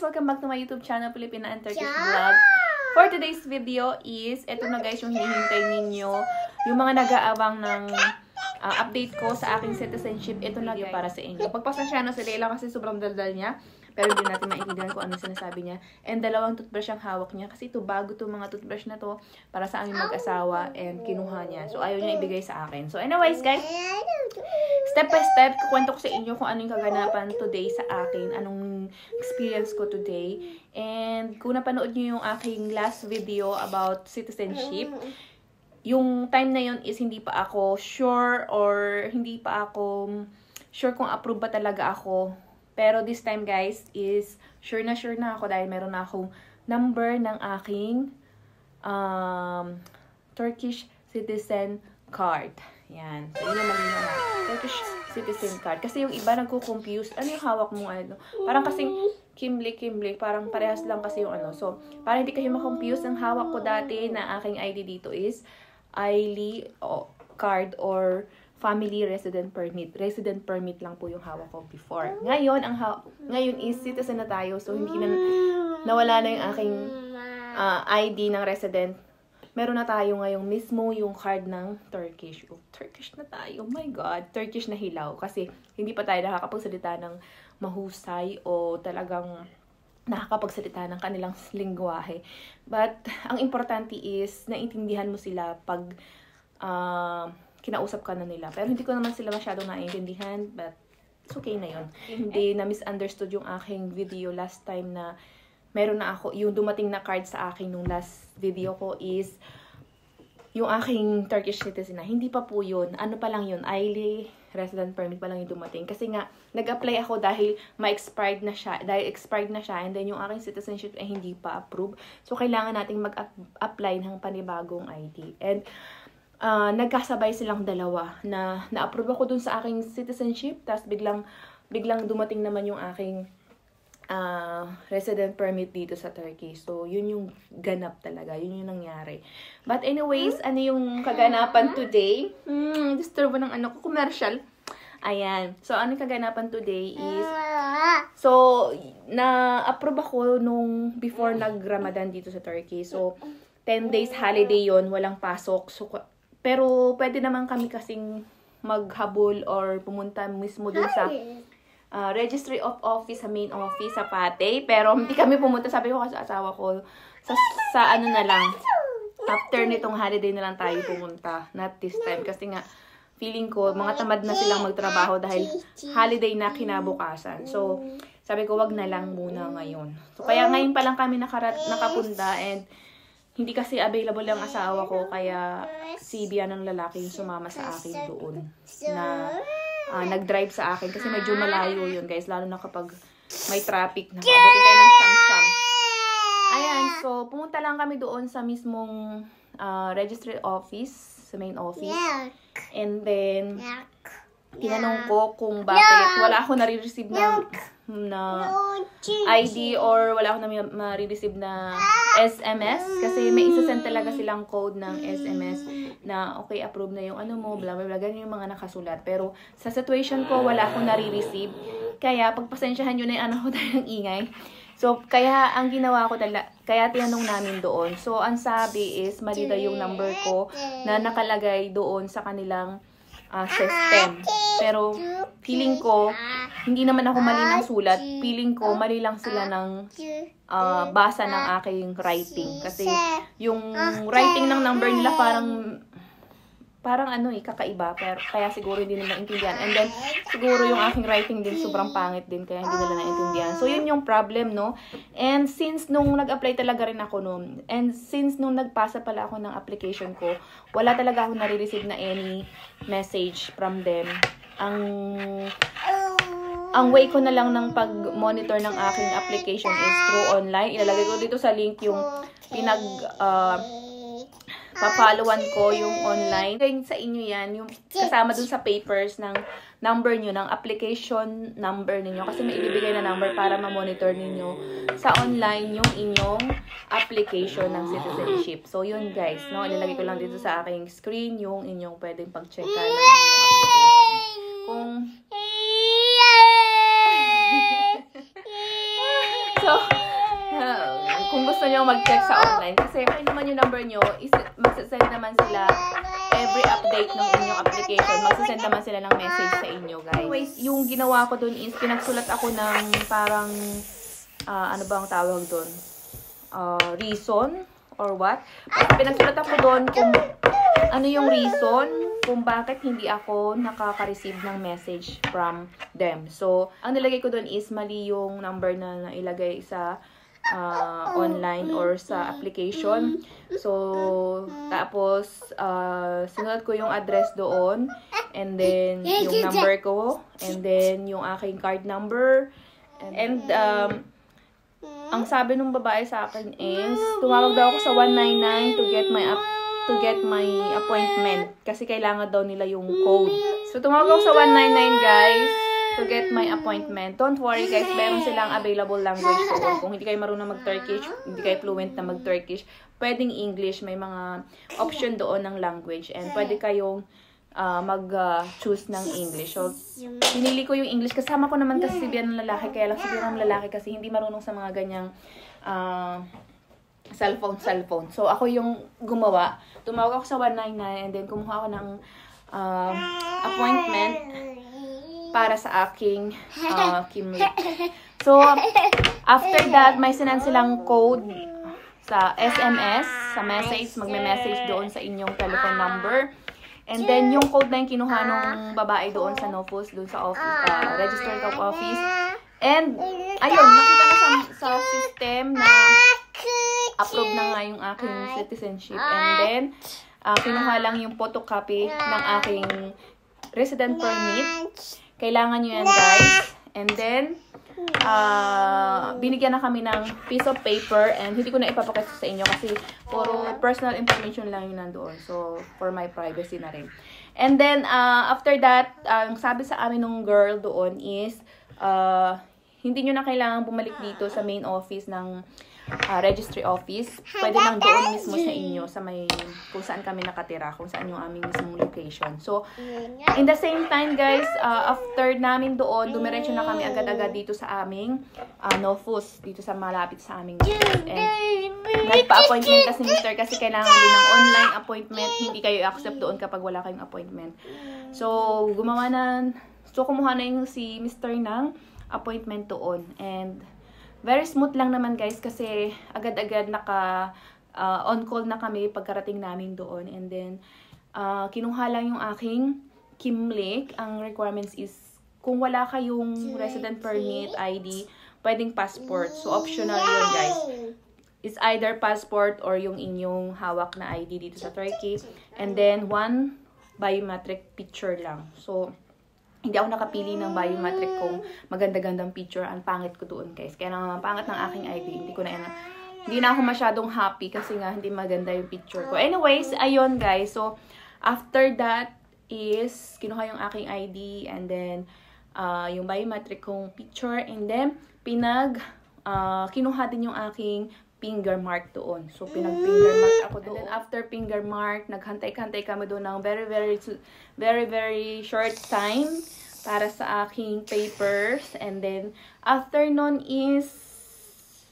Welcome back to my YouTube channel, Filipina and Turkish Vlog. For today's video is, eto na guys yung hinihintay ninyo. Yung mga nag-aabang ng uh, update ko sa aking citizenship. Ito na para sa inyo. Pagpasensya na si Leila kasi sobrang daldal niya. Pero hindi natin maintindihan kung ano sinasabi niya. And dalawang toothbrush ang hawak niya. Kasi ito, bago to mga toothbrush na to para sa aming mag-asawa. And kinuha niya. So, ayaw niya ibigay sa akin. So, anyways, guys. Step by step, kukwento ko sa inyo kung ano yung kaganapan today sa akin. Anong experience ko today. And kung napanood niyo yung aking last video about citizenship, yung time na yun is hindi pa ako sure or hindi pa ako sure kung approve ba talaga ako pero this time guys is sure na sure na ako dahil meron na akong number ng aking um, Turkish citizen card. Yan. So, yun yung malinaw na. Turkish citizen card. Kasi yung iba nagko-confuse. Ano yung hawak mo? Ano? Parang kasing Kimli, Kimli. Parang parehas lang kasi yung ano. So, para hindi kayo ma-confuse, ang hawak ko dati na aking ID dito is ILI card or family resident permit. Resident permit lang po yung hawak ko before. Ngayon, ang ngayon is citizen na tayo. So, hindi na nawala na yung aking uh, ah, ID ng resident. Meron na tayo ngayong mismo yung card ng Turkish. Oh, Turkish na tayo. Oh my God. Turkish na hilaw. Kasi hindi pa tayo nakakapagsalita ng mahusay o talagang nakakapagsalita ng kanilang lingwahe. But, ang importante is, naintindihan mo sila pag uh, kinausap ka na nila. Pero hindi ko naman sila masyadong naiintindihan, but it's okay na yun. Hindi na misunderstood yung aking video last time na meron na ako, yung dumating na card sa akin nung last video ko is yung aking Turkish citizen na. Hindi pa po yun. Ano pa lang yun? ILE resident permit pa lang yung dumating. Kasi nga, nag-apply ako dahil ma-expired na siya. Dahil expired na siya and then yung aking citizenship ay hindi pa approved. So, kailangan nating mag-apply ng panibagong ID. And, uh, nagkasabay silang dalawa na na-approve ako dun sa aking citizenship tapos biglang biglang dumating naman yung aking uh, resident permit dito sa Turkey. So, yun yung ganap talaga. Yun yung nangyari. But anyways, ano yung kaganapan today? Hmm, disturbo ng ano ko, commercial. Ayan. So, ano yung kaganapan today is, so, na-approve ako nung before nag-Ramadan dito sa Turkey. So, 10 days holiday yon walang pasok. So, pero pwede naman kami kasing maghabol or pumunta mismo dun sa uh, registry of office sa main office sa Pate. Pero hindi kami pumunta. Sabi ko kasi asawa ko, sa, sa ano na lang, after nitong holiday na lang tayo pumunta. Not this time. Kasi nga, feeling ko, mga tamad na silang magtrabaho dahil holiday na kinabukasan. So, sabi ko, wag na lang muna ngayon. So, kaya ngayon pa lang kami nakarat, nakapunta and hindi kasi available ang asawa ko, kaya si Bia ng lalaki yung sumama sa akin doon. Na uh, nag-drive sa akin. Kasi medyo malayo yun, guys. Lalo na kapag may traffic na. Abutin kayo ng siyam-siyam. Ayan, so pumunta lang kami doon sa mismong uh, registry office, sa main office. And then, tinanong ko kung bakit wala ako nare-receive na na ID or wala akong ma-receive na SMS kasi may isa-send talaga silang code ng SMS na okay, approve na yung ano mo, blah, blah, blah, ganyan yung mga nakasulat. Pero sa situation ko, wala akong nare-receive. Kaya pagpasensyahan nyo na yung ano ko ng ingay. So, kaya ang ginawa ko talaga, kaya tinanong namin doon. So, ang sabi is, mali daw yung number ko na nakalagay doon sa kanilang uh, system. Pero, feeling ko, hindi naman ako mali ng sulat. Feeling ko, mali lang sila ng uh, basa ng aking writing. Kasi, yung writing ng number nila parang parang ano eh, kakaiba. Pero, kaya siguro hindi nila naintindihan. And then, siguro yung aking writing din sobrang pangit din, kaya hindi nila naintindihan. So, yun yung problem, no? And since nung nag-apply talaga rin ako noon, and since nung nagpasa pala ako ng application ko, wala talaga ako nare-receive na any message from them. Ang ang way ko na lang ng pag-monitor ng aking application is through online. Ilalagay ko dito sa link yung pinag uh, papalowan ko yung online. Ngayon sa inyo yan, yung kasama dun sa papers ng number nyo, ng application number ninyo. Kasi may ibibigay na number para ma-monitor ninyo sa online yung inyong application ng citizenship. So, yun guys, no? Ilalagay ko lang dito sa aking screen yung inyong pwedeng pag-checkan ng inyong application. Kung so, yung mag-check sa online. Kasi kung naman yung number nyo, magsasend naman sila every update ng inyong application. Magsasend naman sila ng message sa inyo, guys. Anyways, yung ginawa ko dun is, pinagsulat ako ng parang, ah, ano ba ang tawag dun? Ah, reason or what? Pinagsulat ako doon kung ano yung reason kung bakit hindi ako nakaka-receive ng message from them. So, ang nilagay ko doon is mali yung number na nailagay sa uh, online or sa application. So, tapos, uh, sinulat ko yung address doon, and then yung number ko, and then yung aking card number, and um, ang sabi nung babae sa akin is, tumawag daw ako sa 199 to get my up to get my appointment kasi kailangan daw nila yung code. So tumawag ako sa 199 guys to get my appointment. Don't worry guys, meron silang available language doon. Kung hindi kayo marunong mag-Turkish, hindi kayo fluent na mag-Turkish, pwedeng English, may mga option doon ng language and pwede kayong uh, mag-choose uh, ng English. So, pinili ko yung English. Kasama ko naman kasi si ng lalaki. Kaya lang si ng lalaki kasi hindi marunong sa mga ganyang uh, cellphone, cellphone. So, ako yung gumawa. Tumawag ako sa 199 and then kumuha ako ng uh, appointment para sa aking uh, Kimlik. So, after that, may sinan silang code sa SMS, sa message, magme-message doon sa inyong telephone number. And then, yung code na yung kinuha nung babae doon sa Nofus, doon sa office, uh, registered of office. And, ayun, nakita na sa, sa system na approve na nga yung aking citizenship. And then, uh, kinuha lang yung photocopy ng aking resident permit. Kailangan nyo yan, guys. And then, uh, binigyan na kami ng piece of paper and hindi ko na ipapakita sa inyo kasi puro personal information lang yung nandoon. So, for my privacy na rin. And then, uh, after that, ang uh, sabi sa amin ng girl doon is, uh, hindi nyo na kailangan bumalik dito sa main office ng uh, registry office, pwede lang doon mismo sa inyo, sa may, kung saan kami nakatira, kung saan yung aming mismong location. So, in the same time, guys, uh, after namin doon, dumiretso na kami agad-agad dito sa aming uh, Nofus, dito sa malapit sa aming And, nagpa-appointment kasi Mr. kasi kailangan din ng online appointment. Hindi kayo accept doon kapag wala kayong appointment. So, gumawa na, so kumuha na yung si Mr. ng appointment doon. And, Very smooth lang naman guys kasi agad-agad naka uh, on call na kami pagkarating namin doon. And then, uh, kinuha lang yung aking Kimlik. Ang requirements is kung wala kayong resident permit, ID, pwedeng passport. So, optional yun guys. It's either passport or yung inyong hawak na ID dito sa Turkey. And then, one biometric picture lang. So, hindi ako nakapili ng biometric kung maganda-gandang picture. Ang pangit ko doon, guys. Kaya naman, pangit ng aking ID. Hindi ko na yan. Hindi na ako masyadong happy kasi nga hindi maganda yung picture ko. Anyways, ayun guys. So, after that is, kinuha yung aking ID and then, uh, yung biometric kong picture. And then, pinag, uh, kinuha din yung aking finger mark doon. So, pinag-finger mark ako doon. And then, after finger mark, naghantay-hantay kami doon ng very, very, very, very short time para sa aking papers. And then, after nun is,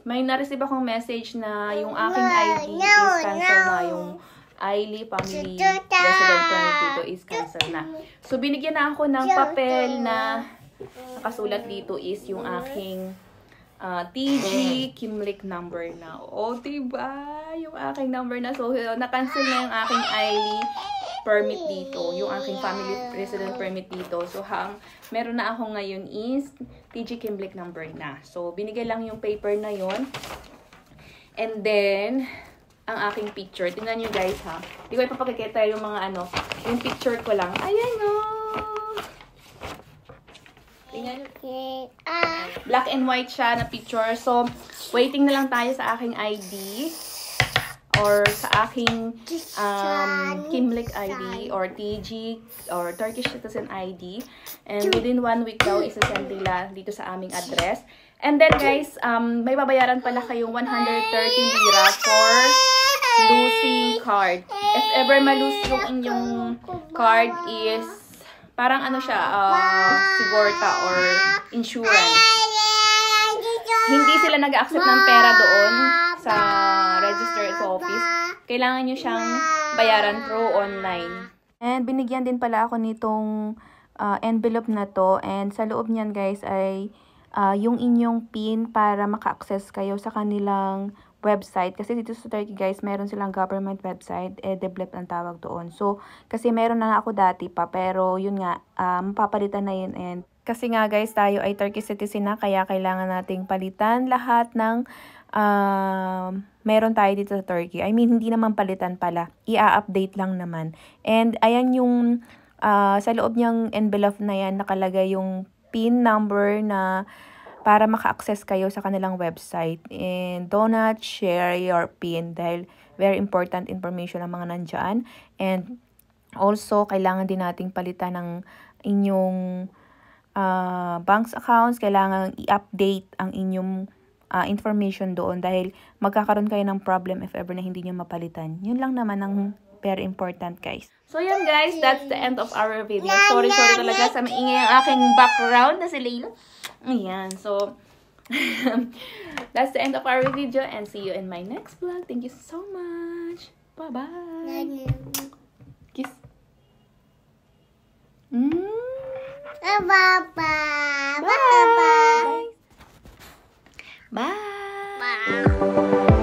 may na-receive akong message na yung aking ID is cancel na. Yung Ailey Family Resident Permit dito is cancel na. So, binigyan na ako ng papel na nakasulat dito is yung aking uh, ah, TG Kimlik number na. O, oh, diba? Yung aking number na. So, na-cancel na yung aking Ailey permit dito. Yung aking family resident permit dito. So, hang, meron na ako ngayon is TG Kimlik number na. So, binigay lang yung paper na yon And then, ang aking picture. Tingnan nyo guys ha. Hindi ko ipapakikita yung mga ano, yung picture ko lang. Ayan o. Oh. Nyo. Black and white siya na picture. So, waiting na lang tayo sa aking ID or sa aking um, Kimlik ID or TG or Turkish Citizen ID. And within one week daw, isa-send nila dito sa aming address. And then guys, um, may babayaran pala kayong 130 lira for losing card. If ever malose yung inyong card is parang ano siya, uh, sigorta or insurance. Hindi sila nag-accept ng pera doon sa sa register sa office, kailangan nyo siyang bayaran through online. And binigyan din pala ako nitong uh, envelope na to. And sa loob niyan guys ay uh, yung inyong PIN para maka-access kayo sa kanilang website. Kasi dito sa Turkey guys, meron silang government website, eh, develop ang tawag doon. So, kasi meron na ako dati pa, pero yun nga, uh, mapapalitan na yun. And kasi nga guys, tayo ay Turkey citizen na, kaya kailangan nating palitan lahat ng uh, meron tayo dito sa Turkey. I mean, hindi naman palitan pala. I-update lang naman. And ayan yung uh, sa loob niyang envelope na yan, nakalagay yung PIN number na para maka-access kayo sa kanilang website. And do not share your PIN dahil very important information ang mga nandyan. And also, kailangan din nating palitan ng inyong uh, banks accounts. Kailangan i-update ang inyong uh, information doon dahil magkakaroon kayo ng problem if ever na hindi nyo mapalitan. Yun lang naman ang very important guys. So yun guys, that's the end of our video. Sorry, sorry talaga sa maingay ang aking background na si Layla. Ayan. So, that's the end of our video and see you in my next vlog. Thank you so much. Bye-bye. Kiss. Mm. Bye-bye. Bye. Bye.